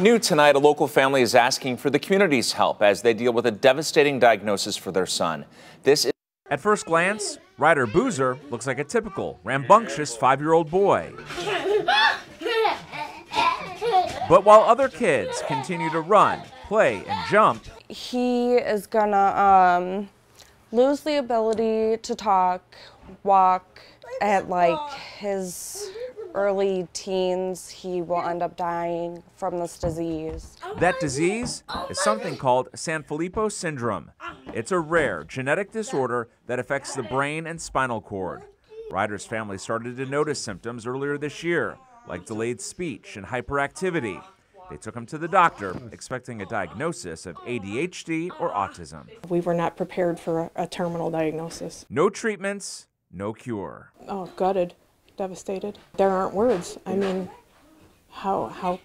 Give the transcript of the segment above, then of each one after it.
New tonight, a local family is asking for the community's help as they deal with a devastating diagnosis for their son. This is At first glance, Ryder Boozer looks like a typical rambunctious five year old boy. But while other kids continue to run, play, and jump, he is gonna um, lose the ability to talk, walk. At like his early teens, he will end up dying from this disease. Oh that disease oh is something called Sanfilippo syndrome. It's a rare genetic disorder that affects the brain and spinal cord. Ryder's family started to notice symptoms earlier this year, like delayed speech and hyperactivity. They took him to the doctor, expecting a diagnosis of ADHD or autism. We were not prepared for a, a terminal diagnosis. No treatments, no cure. Oh, gutted, devastated. There aren't words. I mean, how how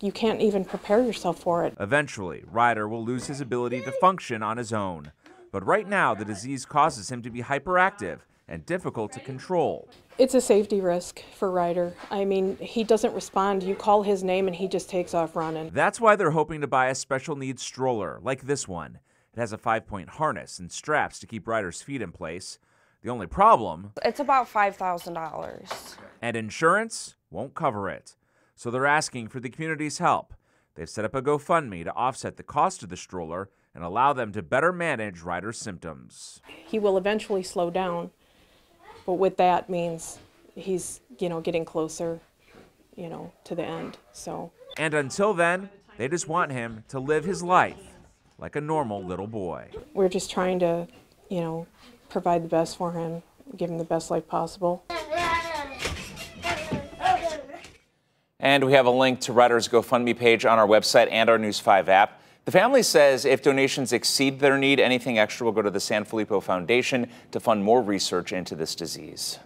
you can't even prepare yourself for it. Eventually, Ryder will lose his ability to function on his own. But right now, the disease causes him to be hyperactive and difficult to control. It's a safety risk for Ryder. I mean, he doesn't respond. You call his name and he just takes off running. That's why they're hoping to buy a special needs stroller like this one. It has a five point harness and straps to keep Ryder's feet in place. The only problem, It's about $5,000. and insurance won't cover it. So they're asking for the community's help. They've set up a GoFundMe to offset the cost of the stroller and allow them to better manage Ryder's symptoms. He will eventually slow down, but with that means he's, you know, getting closer, you know, to the end. So And until then, they just want him to live his life like a normal little boy. we're just trying to, you know, provide the best for him, give him the best life possible. And we have a link to Ryder's GoFundMe page on our website and our News 5 app. The family says if donations exceed their need, anything extra will go to the Sanfilippo Foundation to fund more research into this disease.